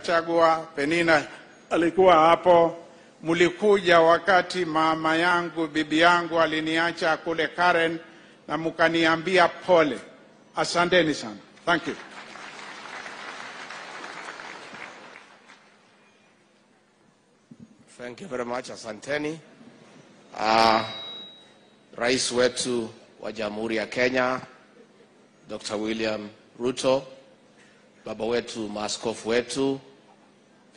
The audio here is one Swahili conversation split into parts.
Chagua Penina alikuwa hapo. Mlikuja wakati mama yangu bibi yangu aliniacha kule Karen na mkaniambia pole. Asanteni sana. Thank you. Thank you very much, asanteni. Uh, Rais wetu wa Jamhuri ya Kenya Dr. William Ruto, baba wetu, maaskofu wetu,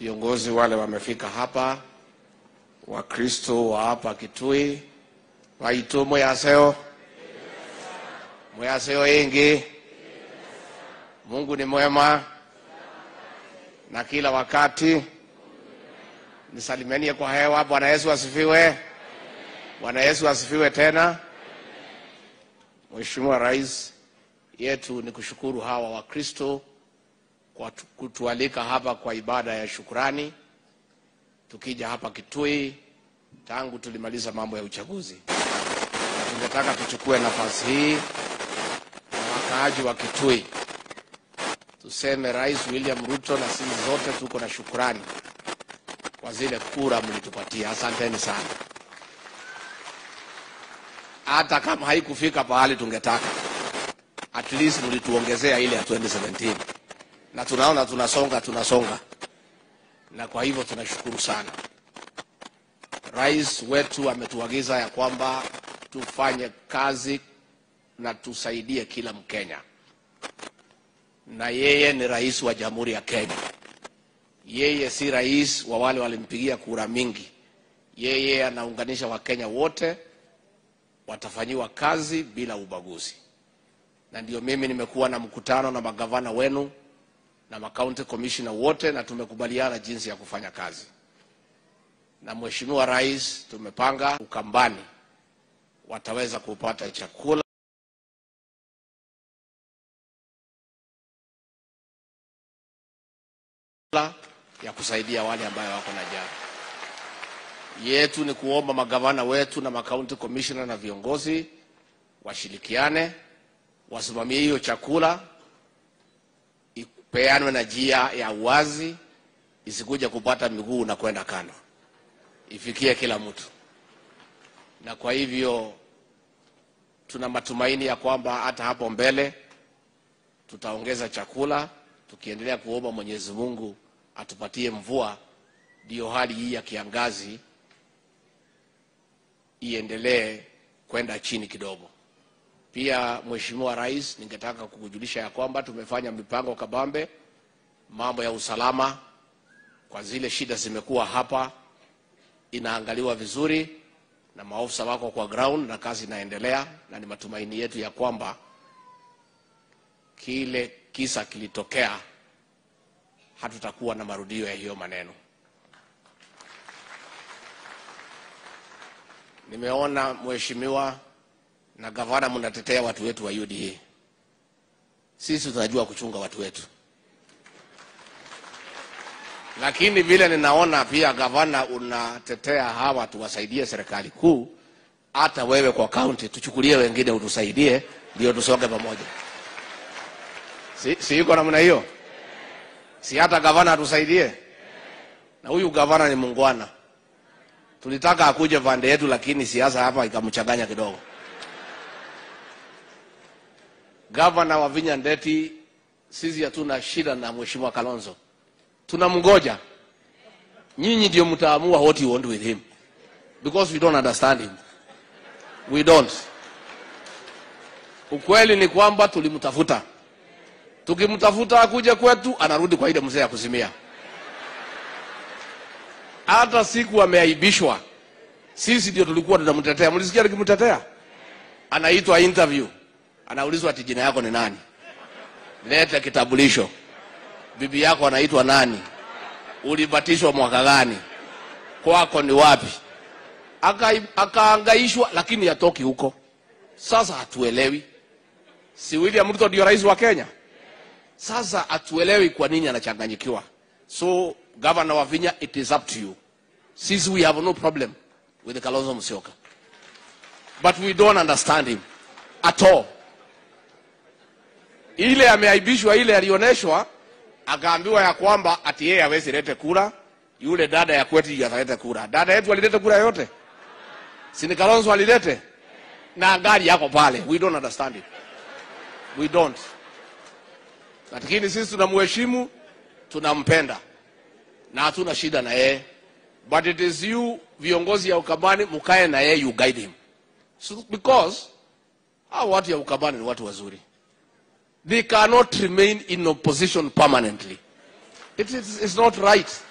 viongozi wale wamefika hapa, Wakristo wa hapa Kitui, waitu mweyaseo mweyaseo ingi. Mungu ni mwema na kila wakati. Nisalimianie kwa hewa. Bwana Yesu asifiwe. Bwana Yesu asifiwe tena. Mheshimiwa Rais yetu, ni kushukuru hawa Wakristo kwa kutualika hapa kwa ibada ya shukrani, tukija hapa Kitui tangu tulimaliza mambo ya uchaguzi, tungetaka tuchukue nafasi hii na wakaaji wa Kitui tuseme Rais William Ruto na sisi zote tuko na shukrani kwa zile kura mlitupatia. Asanteni sana. Hata kama haikufika pahali tungetaka, at least mlituongezea ile ya 2017 na tunaona tunasonga tunasonga, na kwa hivyo tunashukuru sana. Rais wetu ametuagiza ya kwamba tufanye kazi na tusaidie kila Mkenya, na yeye ni rais wa Jamhuri ya Kenya. Yeye si rais wa wale walimpigia kura mingi. Yeye anaunganisha Wakenya wote, watafanyiwa kazi bila ubaguzi. Na ndio mimi nimekuwa na mkutano na magavana wenu na makaunti komishina wote, na tumekubaliana jinsi ya kufanya kazi. Na Mheshimiwa Rais, tumepanga Ukambani wataweza kupata chakula. Ya kusaidia wale ambayo wako na jaa Yetu ni kuomba magavana wetu na makaunti commissioner na viongozi washirikiane, wasimamie hiyo chakula, ipeanwe na njia ya uwazi, isikuja kupata miguu na kwenda kando, ifikie kila mtu. Na kwa hivyo tuna matumaini ya kwamba hata hapo mbele tutaongeza chakula, tukiendelea kuomba Mwenyezi Mungu atupatie mvua, ndiyo hali hii ya kiangazi iendelee kwenda chini kidogo. Pia Mheshimiwa Rais, ningetaka kukujulisha ya kwamba tumefanya mipango kabambe, mambo ya usalama kwa zile shida zimekuwa hapa, inaangaliwa vizuri na maofisa wako kwa ground na kazi inaendelea, na ni matumaini yetu ya kwamba kile kisa kilitokea hatutakuwa na marudio ya hiyo maneno. Nimeona mheshimiwa na gavana mnatetea watu wetu wa UDA. Sisi tunajua kuchunga watu wetu, lakini vile ninaona pia gavana unatetea hawa tuwasaidie serikali kuu, hata wewe kwa kaunti tuchukulie wengine utusaidie, ndio tusonge pamoja. Si, si iko namna hiyo? si hata gavana atusaidie? Na huyu gavana ni mungwana, tulitaka akuje pande yetu, lakini siasa hapa ikamchanganya kidogo. Gavana wa Vinya Ndeti, sisi hatuna shida na mheshimiwa Kalonzo, tunamngoja. Nyinyi ndio mtaamua what you want with him because we don't understand him, we don't. Ukweli ni kwamba tulimtafuta tukimtafuta akuje kwetu anarudi kwa ile mzee ya kuzimia. Hata siku ameaibishwa, sisi ndio tulikuwa tunamtetea. Mlisikia nikimtetea? Anaitwa interview, anaulizwa ati jina yako ni nani, lete kitambulisho, bibi yako anaitwa nani, ulibatishwa mwaka gani, kwako ni wapi? Akaangaishwa Aka- lakini yatoki huko. Sasa hatuelewi, si William Ruto ndio rais wa Kenya? Sasa hatuelewi kwa nini anachanganyikiwa. So governor wa Vinya, it is up to you. Since we have no problem with Kalonzo Musyoka, but we don't understand him at all. Ile ameaibishwa, ile alioneshwa akaambiwa ya kwamba ati yeye hawezi lete kura, yule dada ya kwetu ndiye kura. Dada yetu alilete kura yote, si Kalonzo alilete, na gari yako pale. We don't understand it, we don't. Lakini sisi tunamheshimu, tunampenda. Na hatuna shida na yeye, but it is you viongozi ya Ukambani mkae na yeye, you guide him. So, because hao watu ya Ukambani ni watu wazuri they cannot remain in opposition permanently. It is it's not right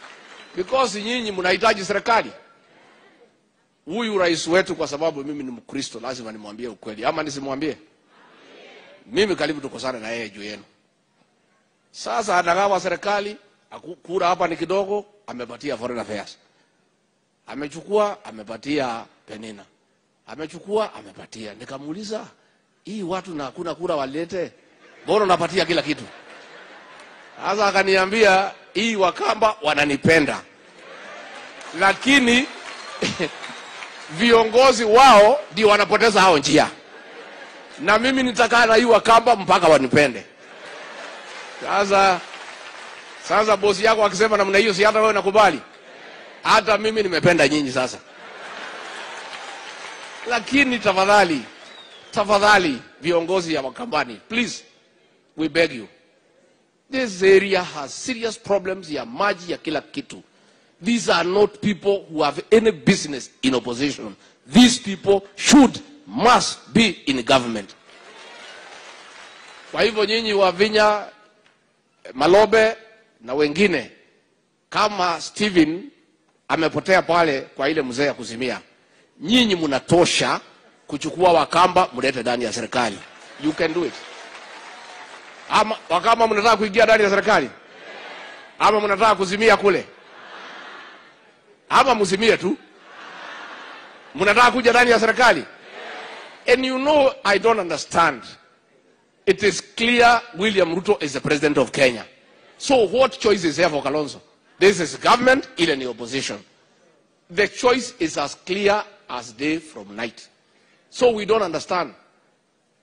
because nyinyi mnahitaji serikali. Huyu rais wetu, kwa sababu mimi ni Mkristo, lazima nimwambie ukweli, ama nisimwambie? Mimi karibu tuko sana na yeye juu yenu. Sasa anagawa serikali, kura hapa ni kidogo, amepatia foreign affairs, amechukua amepatia Penina, amechukua amepatia. Nikamuuliza, hii watu na hakuna kura walete, mbona unapatia kila kitu? Sasa akaniambia hii Wakamba wananipenda, lakini viongozi wao ndio wanapoteza hao njia, na mimi nitakaa na hii Wakamba mpaka wanipende. Sasa sasa bosi yako akisema namna hiyo, si hata wewe nakubali? Hata mimi nimependa nyinyi sasa, lakini tafadhali, tafadhali viongozi ya Wakambani, please we beg you This area has serious problems ya maji ya kila kitu. These are not people who have any business in opposition. These people should, must be in government. Kwa hivyo nyinyi wavinya Malobe na wengine kama Steven amepotea pale kwa ile mzee ya kuzimia, nyinyi munatosha kuchukua Wakamba mlete ndani ya serikali. You can do it. Ama wakama mnataka kuingia ndani ya serikali ama mnataka kuzimia kule, ama mzimie tu? Mnataka kuja ndani ya serikali? And you know I don't understand. It is clear William Ruto is the president of Kenya. So what choice is there for Kalonzo? This is government, ile ni opposition. The choice is as clear as day from night. So we don't understand.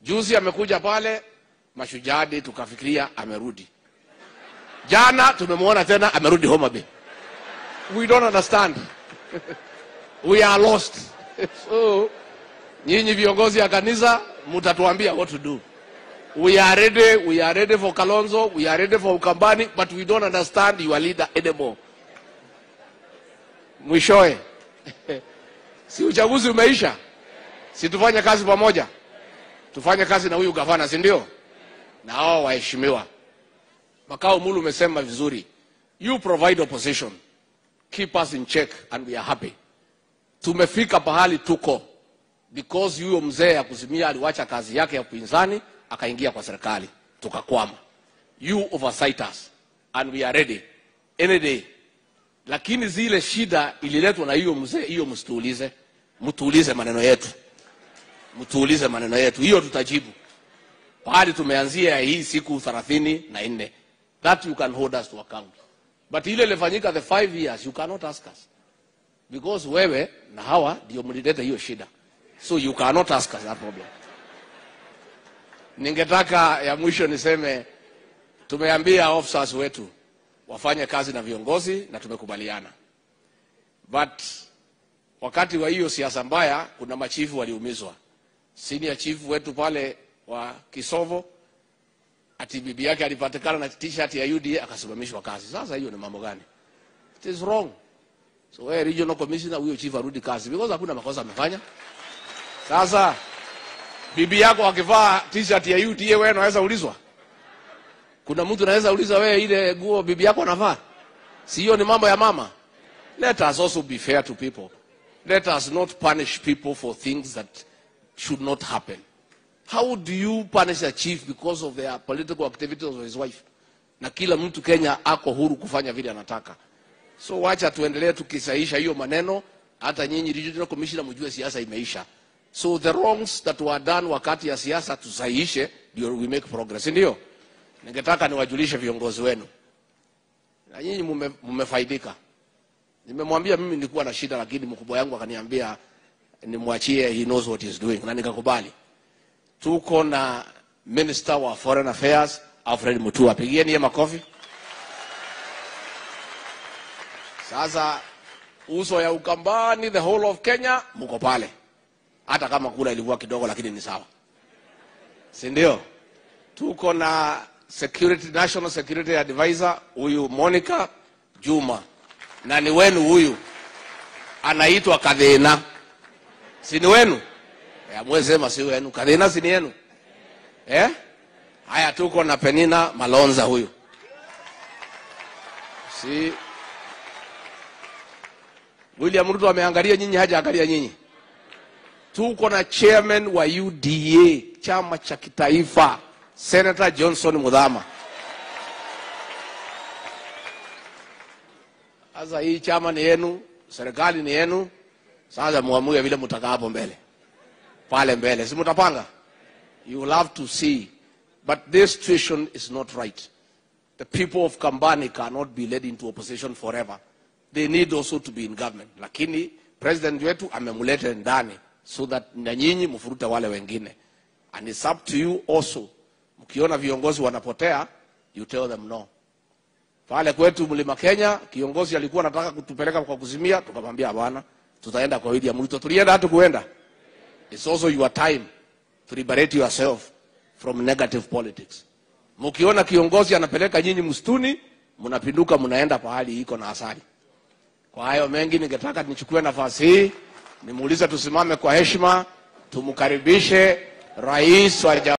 Juzi amekuja pale Mashujadi, tukafikiria amerudi. Jana tumemwona tena amerudi Homa Bay. We don't understand. We are lost. So nyinyi viongozi ya kanisa mtatuambia what to do. We are ready, we are ready for Kalonzo, we are ready for Ukambani, but we don't understand your leader anymore. Mwishoe si uchaguzi umeisha, si tufanye kazi pamoja, tufanye kazi na huyu gavana, si ndio? Na hao waheshimiwa. Makao Mulu umesema vizuri, you provide opposition, keep us in check and we are happy. Tumefika pahali tuko because huyo mzee ya kuzimia aliwacha kazi yake ya upinzani akaingia kwa serikali, tukakwama. You oversight us and we are ready any day. Lakini zile shida ililetwa na hiyo mzee, hiyo msituulize, mtuulize maneno yetu, mtuulize maneno yetu, hiyo tutajibu pahali tumeanzia hii siku thelathini na nne. That you can hold us to account. But ile ilifanyika the five years you cannot ask us. Because wewe na hawa ndio mlileta hiyo shida. So you cannot ask us that problem. Ningetaka ya mwisho niseme tumeambia officers wetu wafanye kazi na viongozi na tumekubaliana. But wakati wa hiyo siasa mbaya kuna machifu waliumizwa. Senior chief wetu pale wa Kisovo ati bibi yake alipatikana na t-shirt ya UDA akasimamishwa kazi. Sasa hiyo ni mambo gani? It is wrong. So wewe regional commissioner, huyo chief arudi kazi because hakuna makosa amefanya. Sasa bibi yako akivaa t-shirt ya UDA, wewe unaweza ulizwa? Kuna mtu anaweza uliza wewe ile nguo bibi yako anavaa? Si hiyo ni mambo ya mama? Let us also be fair to people. Let us not punish people for things that should not happen. How do you punish a chief because of their political activities of his wife? Na kila mtu Kenya ako huru kufanya vile anataka. So wacha tuendelee tukisaisha hiyo maneno, hata nyinyi regional commissioner mjue siasa imeisha. So the wrongs that were done wakati ya siasa tusaishe, ndio we make progress, ndio. Ningetaka niwajulishe viongozi wenu, na nyinyi mume- mmefaidika. Nimemwambia mimi nilikuwa na shida, lakini mkubwa yangu akaniambia nimwachie, he knows what he's doing, na nikakubali tuko na minister wa foreign affairs Alfred Mutua, pigieni yeye makofi. Sasa uso ya Ukambani, the whole of Kenya, mko pale, hata kama kula ilikuwa kidogo, lakini ni sawa, si ndio? Tuko na security, national security advisor huyu Monica Juma, na ni wenu huyu, anaitwa Kadhina, si ni wenu? Eh, mwesema si wenu, Kadhina si ni yenu eh? Haya, tuko na Penina Malonza huyu si William Ruto ameangalia nyinyi, hajaangalia nyinyi. Tuko na chairman wa UDA, chama cha kitaifa, Senator Johnson Mudhama. Sasa hii chama ni yenu, serikali ni yenu. Sasa muamue vile mtakaa hapo mbele, pale mbele, si mtapanga? You will have to see, but this situation is not right. The people of Kambani cannot be led into opposition forever. They need also to be in government. Lakini president wetu amemuleta ndani so that na nyinyi mfurute wale wengine. And it's up to you also. Mkiona viongozi wanapotea, you tell them no. Pale kwetu Mlima Kenya, kiongozi alikuwa anataka kutupeleka kwa kuzimia, tukamwambia hapana, tutaenda kwa William Ruto. Tulienda hatu kuenda. It's also your time to liberate yourself from negative politics. Mkiona kiongozi anapeleka nyinyi mstuni mnapinduka mnaenda pahali iko na asali. Kwa hayo mengi, ningetaka nichukue nafasi hii nimuulize, tusimame kwa heshima, tumkaribishe rais wa